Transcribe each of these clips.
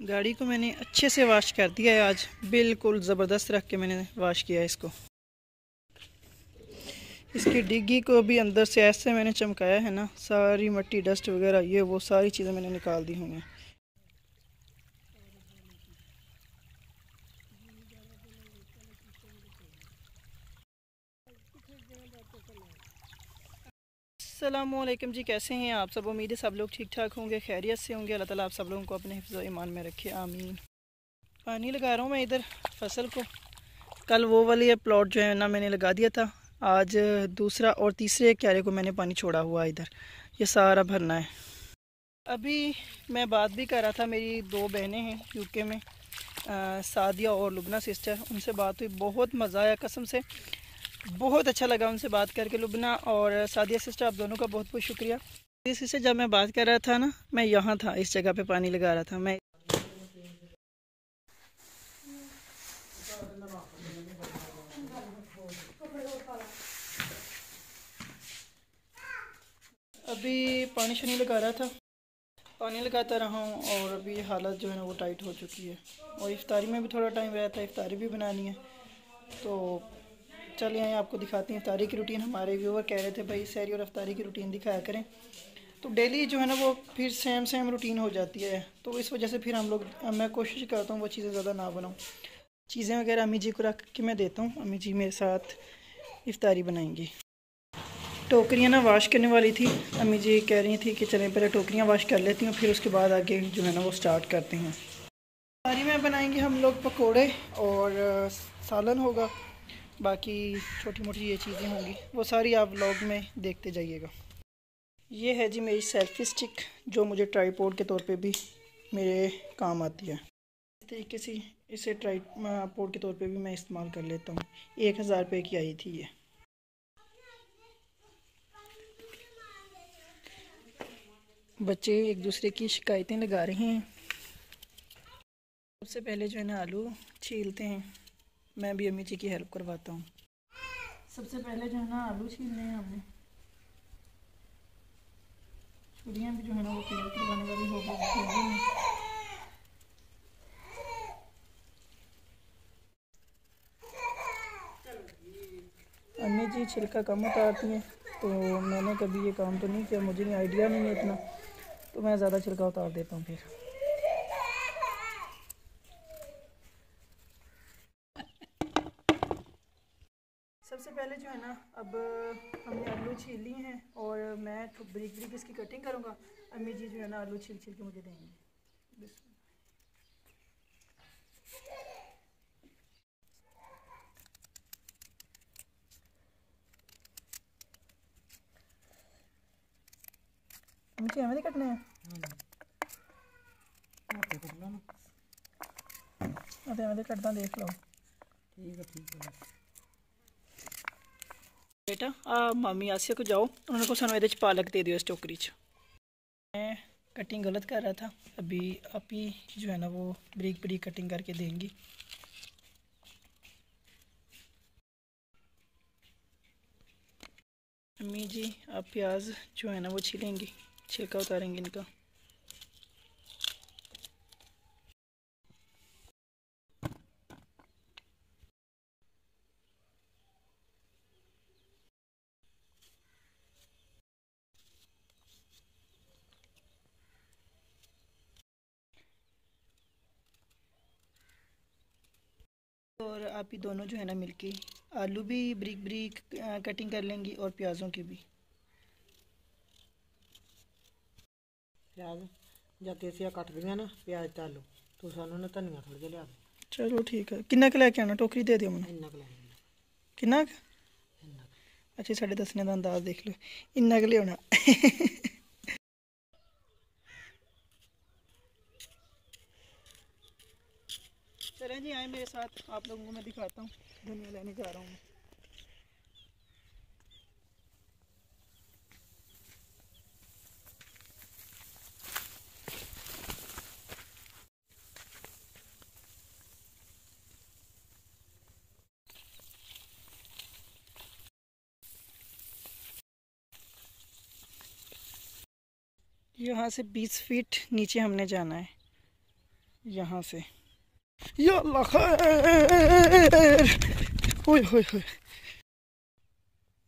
गाड़ी को मैंने अच्छे से वाश कर दिया है आज। बिल्कुल ज़बरदस्त रख के मैंने वाश किया है इसको। इसकी डिग्गी को भी अंदर से ऐसे मैंने चमकाया है ना, सारी मट्टी डस्ट वगैरह, ये वो सारी चीज़ें मैंने निकाल दी हुई हैं। अल्लाम जी, कैसे हैं आप? सब उम्मीद है सब लोग ठीक ठाक होंगे, खैरियत से होंगे। अल्लाह ताला आप सब लोगों को अपने हिफ्ज़ ईमान में रखे, आमीन। पानी लगा रहा हूँ मैं इधर फ़सल को। कल वो वाली प्लॉट जो है ना मैंने लगा दिया था। आज दूसरा और तीसरे क्यारे को मैंने पानी छोड़ा हुआ इधर। ये सारा भरना है। अभी मैं बात भी कर रहा था, मेरी दो बहनें हैं यूके में सादिया और लुबना सिस्टर उनसे बात हुई, बहुत मज़ा आया कसम से। बहुत अच्छा लगा उनसे बात करके लुबना और सादिया सिस्टर आप दोनों का बहुत बहुत शुक्रिया। सिस्टर जब मैं बात कर रहा था ना, मैं यहाँ था, इस जगह पे पानी लगा रहा था, मैं अभी पानी शानी लगा रहा था। पानी लगाता रहा हूँ और अभी हालत जो है ना, वो टाइट हो चुकी है। और इफ्तारी में भी थोड़ा टाइम रहता है, इफ्तारी भी बनानी है तो चलिए आए आपको दिखाती हैं इफ्तारी की रूटीन हमारे व्यूवर कह रहे थे, भाई, सैरी और अफ्तारी की रूटीन दिखाया करें। तो डेली जो है ना, वो फिर सेम सेम रूटीन हो जाती है। तो इस वजह से फिर हम लोग मैं कोशिश करता हूँ वो चीज़ें ज़्यादा ना बनाऊँ। चीज़ें वगैरह अम्मी जी को रख के मैं देता हूँ। अम्मी जी मेरे साथ इफ्तारी बनाएँगी। टोकरियाँ ना वाश करने वाली थी। अम्मी जी कह रही थी कि चलें, पहले टोकरियाँ वाश कर लेती हूँ, फिर उसके बाद आगे जो है ना वो स्टार्ट करते हैं। सारी में बनाएँगे हम लोग पकोड़े और सालन होगा। बाकी छोटी मोटी ये चीज़ें होंगी। वो सारी आप व्लॉग में देखते जाइएगा। ये है जी मेरी सेल्फी स्टिक जो मुझे ट्राईपोर्ड के तौर पे भी मेरे काम आती है। इस तरीके से इसे ट्राईपोर्ड के तौर पे भी मैं इस्तेमाल कर लेता हूँ। एक हज़ार रुपये की आई थी ये। बच्चे एक दूसरे की शिकायतें लगा रहे हैं। सबसे पहले जो है ना आलू छीलते हैं। मैं भी अम्मी जी की हेल्प करवाता हूँ। सबसे पहले जो है ना आलू छीलने हैं हमने। छुरियाँ भी जो है ना वो तेल करवाने वाली हो गई अम्मी जी छिलका कम उतारती हैं तो मैंने कभी ये काम तो नहीं किया मुझे नहीं आइडिया नहीं है इतना तो मैं ज़्यादा छिलका उतार देता हूँ फिर सबसे पहले जो है ना अब हमने आलू छील लिए हैं और मैं ब्रिक ब्रिक इसकी कटिंग करूँगा। अम्मी जी जो है ना आलू छील छील के मुझे देंगे। मुझे हमें कटने हैं? अरे कटना देख लो। ठीक है ठीक है। बेटा, आ, मामी आसिया को जाओ। उन्होंने को ये पालक दे दियो इस टोकरी मैं कटिंग गलत कर रहा था। अभी आप ही जो है ना, वो ब्रिक ब्रिक कटिंग करके देंगी। अम्मी जी, आप प्याज जो है ना, वो छीलेंगी। छिलका उतारेंगे इनका और आप ही दोनों जो है ना मिलके आलू भी ब्रिक ब्रिक कटिंग कर लेंगी और प्याज़ों की भी ਪਿਆਜ਼ ਜਾਂ ਤੇ ਅਸੀਂ ਕੱਟ ਦੀਆਂ ਨਾ ਪਿਆਜ਼ ਤੇ ਆਲੂ ਤੂੰ ਸਾਨੂੰ ਨਾ ਧਨੀਆ ਥੋੜਾ ਜਿਹਾ ਲਿਆ ਦੇ ਚਲੋ ਠੀਕ ਹੈ ਕਿੰਨਾ ਕੁ ਲੈ ਕੇ ਆਣਾ ਟੋਕਰੀ ਦੇ ਦਿਓ ਮੈਨੂੰ ਇੰਨਾ ਕੁ ਲੈ ਲੈਣਾ ਕਿੰਨਾ ਕੁ ਇੰਨਾ ਅੱਛਾ ਸਾਡੇ ਦੱਸਣੇ ਦਾ ਅੰਦਾਜ਼ ਦੇਖ ਲਓ ਇੰਨਾ ਕੁ ਲਿਆਉਣਾ चलें जी, आए मेरे साथ। आप लोगों को मैं दिखाता हूँ। धनिया लेने जा रहा हूँ। यहाँ से 20 फीट नीचे हमने जाना है। यहाँ से। खैर ओए होए होए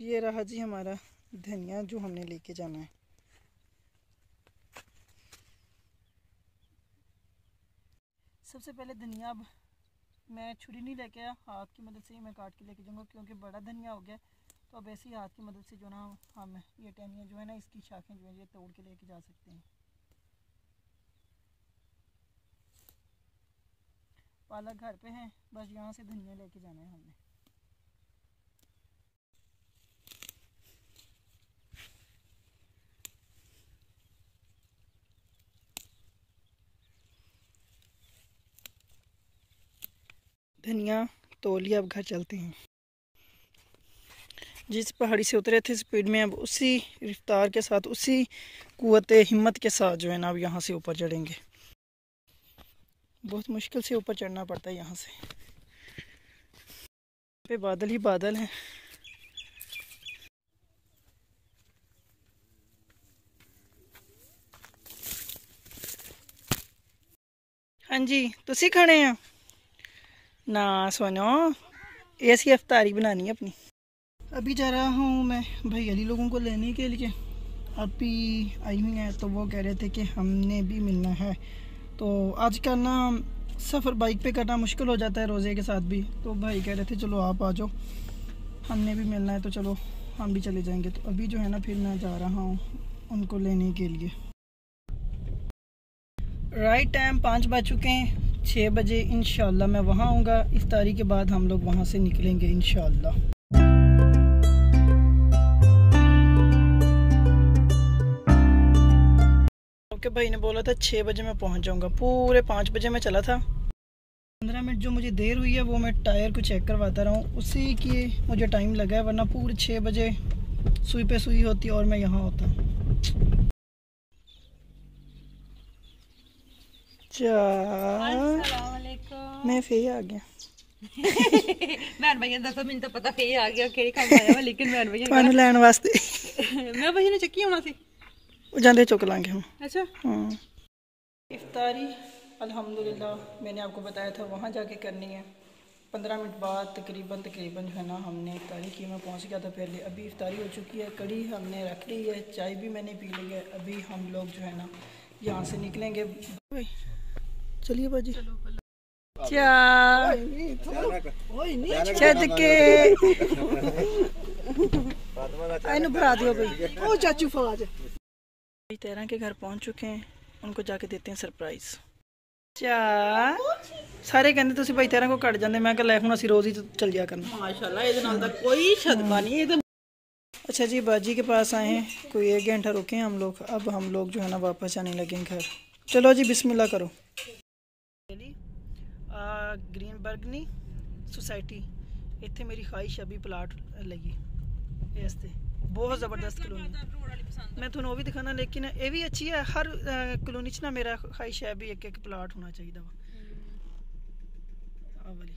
ये रहा जी हमारा धनिया जो हमने लेके जाना है। सबसे पहले धनिया अब मैं छुरी नहीं लेके आया, हाथ की मदद से ही मैं काट के लेके जाऊँगा, क्योंकि बड़ा धनिया हो गया। तो अब ऐसे ही हाथ की मदद से जो ना हम ये टहनिया जो है ना, इसकी शाखें जो है, ये तोड़ के लेके जा सकते हैं। पालक घर पे है, बस यहाँ से धनिया लेके जाना है हमने। धनिया तो लिया अब घर चलते हैं। जिस पहाड़ी से उतरे थे स्पीड में, अब उसी रफ्तार के साथ, उसी कुत हिम्मत के साथ जो है ना, अब यहाँ से ऊपर चढ़ेंगे। बहुत मुश्किल से ऊपर चढ़ना पड़ता है यहाँ से। पे बादल ही बादल हैं। हाँ जी, तुसी खाने हैं? ना, सोनो। ऐसी अफ्तारी बनानी है अपनी। अभी जा रहा हूँ मैं भाई अली लोगों को लेने के लिए। अभी आई हुई हैं तो वो कह रहे थे कि हमने भी मिलना है। तो आजकल ना सफ़र बाइक पे करना मुश्किल हो जाता है रोज़े के साथ भी। तो भाई कह रहे थे, चलो आप आ जाओ। हमने भी मिलना है तो चलो हम भी चले जाएँगे। तो अभी जो है ना, फिर मैं जा रहा हूँ उनको लेने के लिए। राइट टाइम पाँच बज चुके हैं छः बजे इन मैं वहाँ आऊँगा। इस तारीख के बाद हम लोग वहाँ से निकलेंगे इन आपके भाई ने बोला था छः बजे मैं पहुँच जाऊँगा। पूरे पाँच बजे मैं चला था। पंद्रह मिनट जो मुझे देर हुई है वो मैं टायर को चेक करवाता रहा हूँ। उसी की मुझे टाइम लगा है वरना पूरे छः बजे सुई पे सुई होती और मैं यहाँ होता। मैं फे आ गया। मैं भैया दसो मैंने तो पता फे आ गया केड़ी काम आया लेकिन मैं भैया लैन वास्ते। मैं भैया ने चक्की होना जाते चुक लाएँगे हम। अच्छा? हाँ। इफ्तारी अल्हम्दुलिल्लाह मैंने आपको बताया था वहाँ जाके करनी है। पंद्रह मिनट बाद तकरीबन तकरीबन जो है ना हमने इफ्तारी की मैं पहुँच गया था पहले। अभी इफ्तारी हो चुकी है कड़ी हमने रख ली है चाय भी मैंने पी ली है। अभी हम लोग जो है ना यहाँ से निकलेंगे। चलिए बाजी छत के भरा दियो भाई। ओ चाचू फवाज तेरह के घर पहुंच चुके हैं उनको जाके देते हैं सरप्राइज क्या ਸਾਰੇ ਕਹਿੰਦੇ ਤੁਸੀਂ ਭਾਈ ਤੇਰਾਂ ਕੋ ਕੱਟ ਜਾਂਦੇ ਮੈਂ ਕਿਹਾ ਲੈ ਹੁਣ ਅਸੀਂ ਰੋਜ਼ ਹੀ ਚੱਲ ਜਾ ਕਰਨਾ माशाल्लाह ਇਹਦੇ ਨਾਲ ਤਾਂ ਕੋਈ ਛਦਮਾ नहीं है अच्छा जी बाजी के पास आए हैं कोई एक घंटा रुके हैं हम लोग अब हम लोग जो है ना वापस आने लगे घर चलो जी बिस्मिल्लाह करो ग्रीन बर्गनी सोसाइटी ਇੱਥੇ ਮੇਰੀ ਖਾਹਿਸ਼ ਅਭੀ ਪਲਾਟ ਲੱਗੀ ਇਸ ਤੇ ਬਹੁਤ ਜ਼ਬਰਦਸਤ ਕਲੋਨੀ मैं ਤੁਹਾਨੂੰ ਉਹ ਵੀ ਦਿਖਾਣਾ ਲੇਕਿਨ ਇਹ ਵੀ ਅੱਛੀ ਹੈ ਹਰ ਕਲੋਨੀ ਚ ਨਾ ਮੇਰਾ ਖਾਹਿਸ਼ ਹੈ ਵੀ ਇੱਕ ਇੱਕ ਪਲਾਟ ਹੋਣਾ ਚਾਹੀਦਾ ਵਾ ਆ ਵਾਲੀ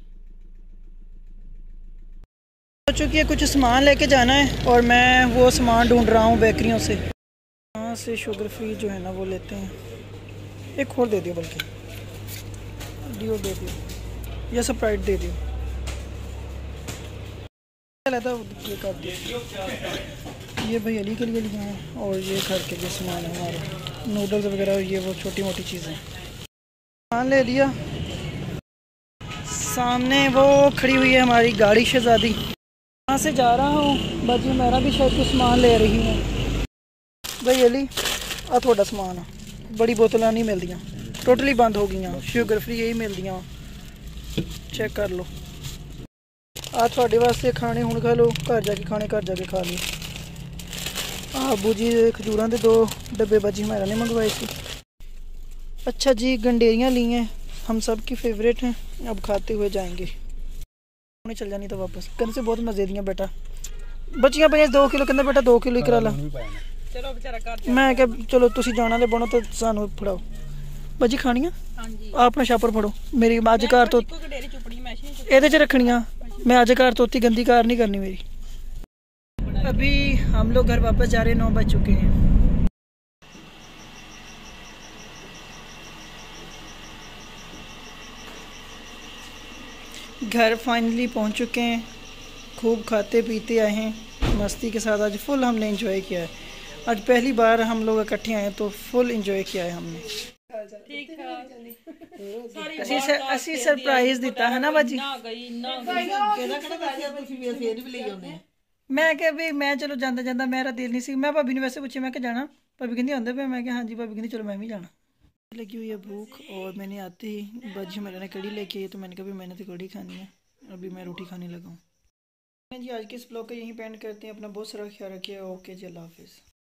सोचो कि कुछ सामान लेके जाना है और मैं वो सामान ढूंढ रहा हूँ बेकरियों से यहाँ से शुगर फ्री जो है ना वो लेते हैं एक और दे दियो बल्कि डिओ दे दियो या स्प्राइट दे दियो लेता ये ये भाई अली के लिए लिए हैं और ये घर के लिए सामान है हमारे। नूडल्स वगैरह ये वो छोटी मोटी चीज़ें। सामान ले लिया। सामने वो खड़ी हुई है हमारी गाड़ी शहजादी। वहाँ से जा रहा हूँ बाजी मेरा भी शायद कुछ सामान ले रही हूँ। भाई अली, आ थोड़ा समान। बड़ी बोतल नहीं मिलती टोटली बंद हो गई शुगर फ्री यही मिलदियाँ चेक कर लो। थोड़े वास्ते खाने हूँ खा लो घर जाके खाने घर जाके खा लो आबू जी खजूर के दो डब्बे बाजी हमारा ने मंगवाए थे अच्छा जी गंडेरियाँ ली हैं हम सब की फेवरेट हैं अब खाते हुए जाएँगे उन्हें चल जानी तो वापस कन से बहुत मज़े दियाँ बेटा बचियाँ पे दो किलो कहते बेटा दो किलो ही करा ला मैं क्या चलो तुम जाने ले बनो तो सानू फड़ाओ बजी खानिया अपना छापर फड़ो मेरी अज घर तो ये रखनिया मैं आज कार तो उतनी गंदी कार नहीं करनी मेरी। अभी हम लोग घर वापस जा रहे हैं, नौ बज चुके हैं। घर फाइनली पहुँच चुके हैं। खूब खाते पीते आए हैं। मस्ती के साथ आज फुल हमने एंजॉय किया है। आज पहली बार हम लोग इकट्ठे आए हैं तो फुल एंजॉय किया है हमने। ਅਸੀਂ ਸ- ਅਸੀਂ ਸਰਪ੍ਰਾਈਜ਼ ਦਿੱਤਾ ਹੈ ਨਾ ਬਾਜੀ ਨਾ ਗਈ ਨਾ ਗਈ ਇਹਦਾ ਕਿਹੜਾ ਵੈਸੇ ਤੁਸੀਂ ਵੀ ਫੇਰ ਵੀ ਲਈ ਆਉਂਦੇ ਆ ਮੈਂ ਕਿਹਾ ਵੀ ਮੈਂ ਚਲੋ ਜਾਂਦਾ ਜਾਂਦਾ ਮੇਰਾ ਦਿਲ ਨਹੀਂ ਸੀ ਮੈਂ ਭਾਬੀ ਨੂੰ ਵੈਸੇ ਪੁੱਛਿਆ ਮੈਂ ਕਿ ਜਾਣਾ ਭਾਬੀ ਕਹਿੰਦੀ ਆਉਂਦੇ ਪਏ मैं ਕਿਹਾ ਹਾਂਜੀ ਭਾਬੀ ਕਹਿੰਦੀ चलो मैं भी जाना लगी हुई है भूख और मैंने आते ही बाजी मेरे ने कड़ी लेके आई तो मैंने कहा भी मैंने तो कड़ी खानी है अभी मैं रोटी खाने लगा हूँ जी आज के इस ब्लॉग को यहीं पेंड करते हैं अपना बहुत सारा ख्याल रखिए ओके जी अल्लाह हाफिज़